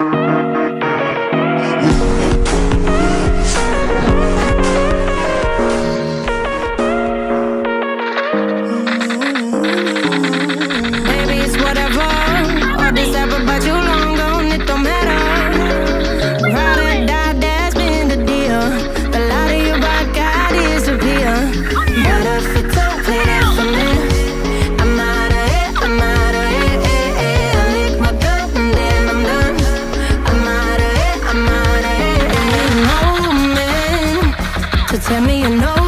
Música tell me you know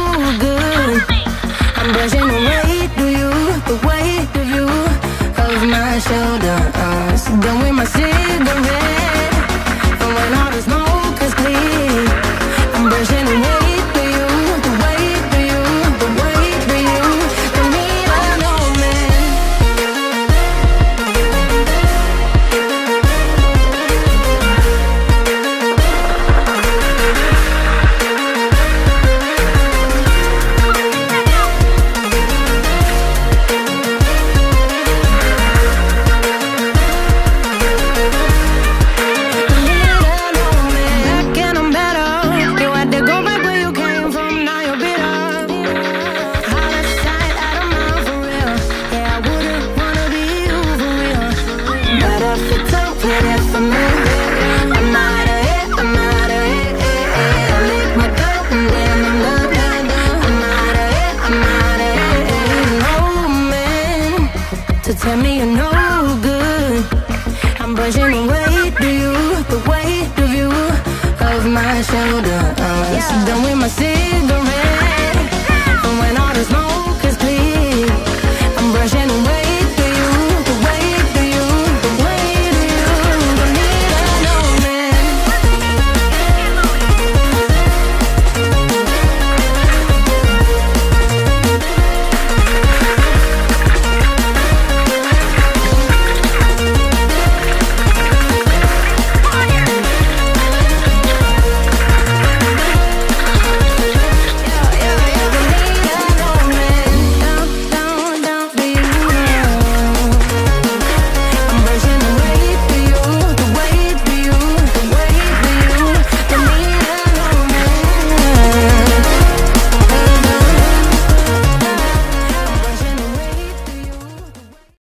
to tell me you're no good. I'm brushing the weight of you, the weight of you, of my shoulders. Yeah. Done with my sin.